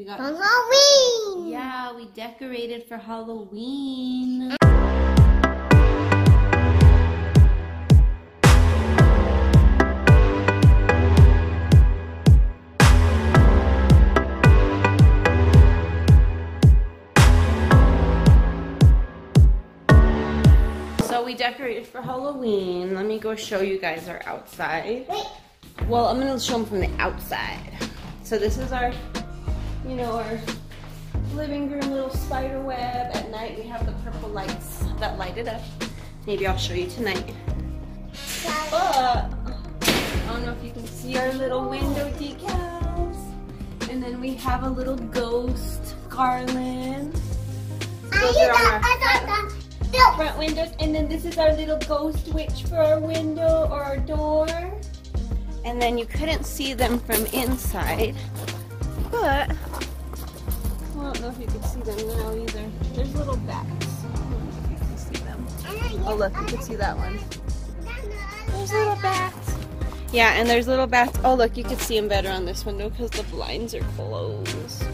We got Halloween! Yeah, we decorated for Halloween. So we decorated for Halloween. Let me go show you guys our outside. Wait. Well, I'm gonna show them from the outside. So this is our, you know, our living room little spider web. At night we have the purple lights that light it up. Maybe I'll show you tonight. But I don't know if you can see our little window decals. And then we have a little ghost garland. Those are on our front, front windows. And then this is our little ghost witch for our window or our door. And then you couldn't see them from inside. But I don't know if you can see them now either. There's little bats. I don't know if you can see them. Oh look, you can see that one. There's little bats. Yeah, and there's little bats. Oh look, you can see them better on this window because the blinds are closed.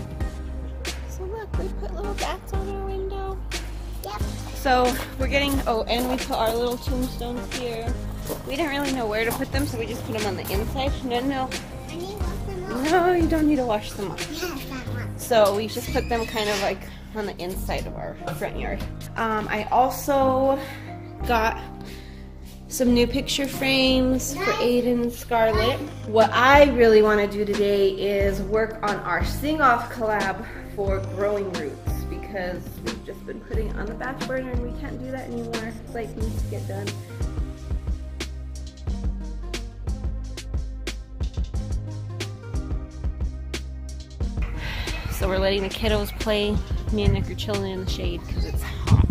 So look, we put little bats on our window. Yep. So we're getting, oh, and we put our little tombstones here. We didn't really know where to put them, so we just put them on the inside. No, no, you don't need to wash them off. So we just put them kind of like on the inside of our front yard. Um, I also got some new picture frames for Aiden and Scarlett. What I really want to do today is work on our Sing Off collab for Growing Roots because we've just been putting on the back burner and we can't do that anymore. It's like needs to get done. So we're letting the kiddos play. Me and Nick are chilling in the shade because it's hot.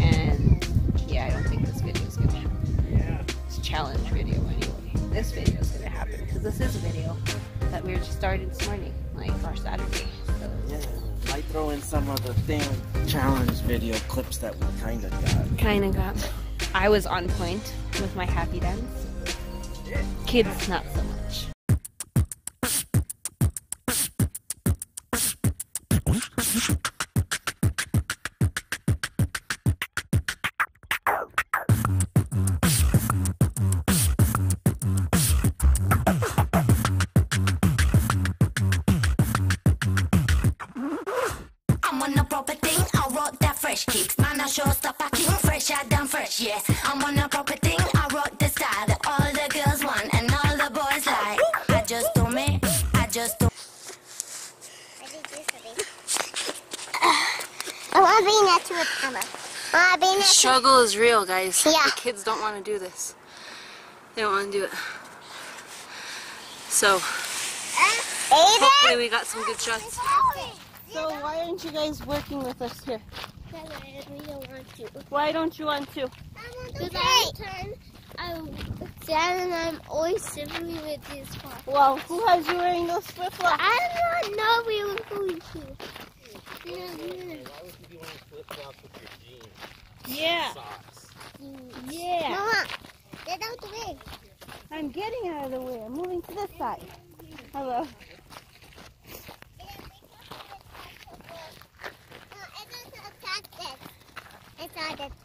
And yeah, I don't think this video is gonna happen. Yeah. It's a challenge video anyway. This video is gonna happen because this is a video that we were just started this morning, like our Saturday. So Yeah. Might throw in some of the thing challenge video clips that we kind of got. kind of got. I was on point with my happy dance. Kids, not so much. I want to be next to the camera. I want to be Struggle is real, guys. Yeah. The kids don't want to do this. They don't want to do it. So, uh, hopefully we got some good shots. So why aren't you guys working with us here? We don't want to. Why don't you want to? Because I turn, I'm Dad and I'm always simply with this one. Well, who has you wearing those flip flops? I don't know we were going to. Yeah, yeah. Yeah. Yeah. Mama, get out the way. I'm getting out of the way. I'm moving to this side. Hello.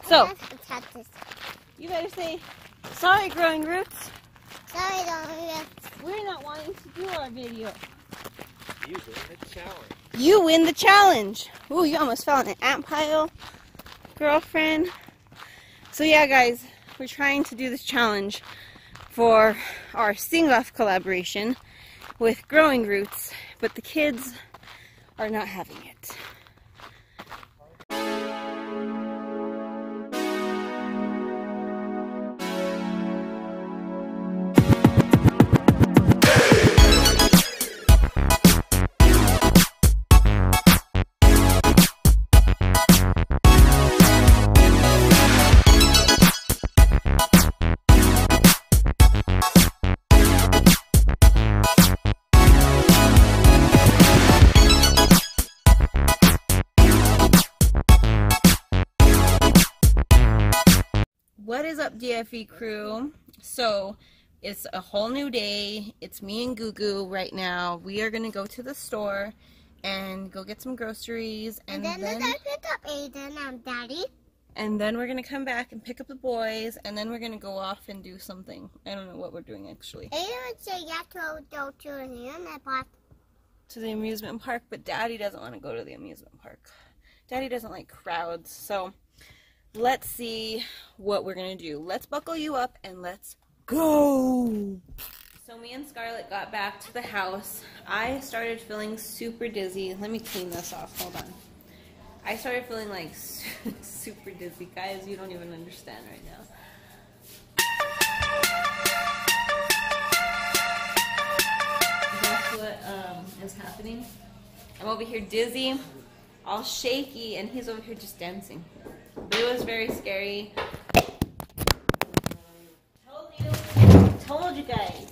So. You better say, sorry, growing roots. Sorry, don't We're not wanting to do our video. You win the challenge. You win the challenge. Ooh, you almost fell in an ant pile, girlfriend. So yeah, guys, we're trying to do this challenge for our Sing Off collaboration with Growing Roots, but the kids are not having it. What is up, DFV crew? So, It's a whole new day. It's me and Gugu right now. We are gonna go to the store and go get some groceries, And, and, then, then I picked up Aiden and Daddy. and then we're gonna come back and pick up the boys, and then we're gonna go off and do something. I don't know what we're doing actually. Aiden would say yes to go to the amusement park. To the amusement park, but Daddy doesn't want to go to the amusement park. Daddy doesn't like crowds, so let's see what we're gonna do. Let's buckle you up and let's go. So me and Scarlett got back to the house. I started feeling super dizzy. Let me clean this off. Hold on. I started feeling like super dizzy, guys. You don't even understand right now. That's what um, is happening. I'm over here dizzy, all shaky, and he's over here just dancing. But it was very scary. Told you. Told you guys.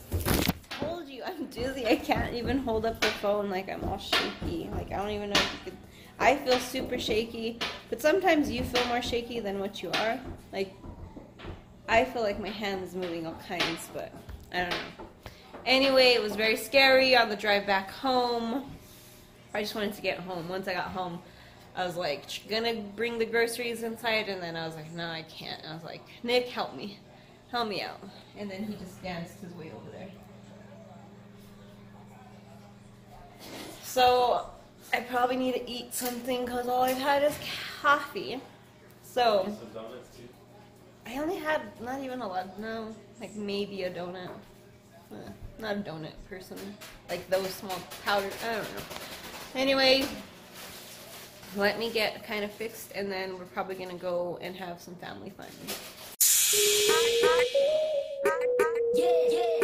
Told you I'm dizzy. I can't even hold up the phone like I'm all shaky. Like I don't even know if you could. I feel super shaky, but sometimes you feel more shaky than what you are. Like I feel like my hand is moving all kinds, but I don't know. Anyway, it was very scary on the drive back home. I just wanted to get home. Once I got home, I was like, gonna bring the groceries inside, and then I was like, no, I can't. I was like, Nick, help me. Help me out. And then he just danced his way over there. So, I probably need to eat something because all I've had is coffee. So, Some donuts too. I only had not even a lot, no, like maybe a donut. Uh, not a donut person. Like those small powder, I don't know. Anyway, let me get kind of fixed and then we're probably gonna go and have some family fun. Yeah, yeah.